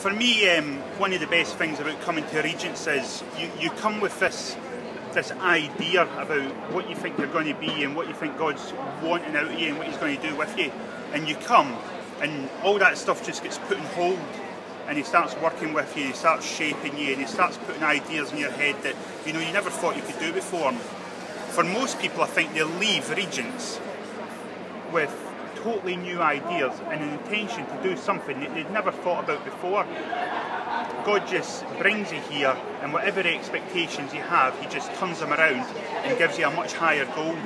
For me, um, one of the best things about coming to Regents is you, you come with this this idea about what you think you're going to be and what you think God's wanting out of you and what He's going to do with you, and you come, and all that stuff just gets put on hold, and He starts working with you, He starts shaping you, and He starts putting ideas in your head that you know you never thought you could do before. For most people, I think they leave Regents with totally new ideas and an intention to do something that they'd never thought about before. God just brings you here, and whatever expectations you have, He just turns them around and gives you a much higher goal.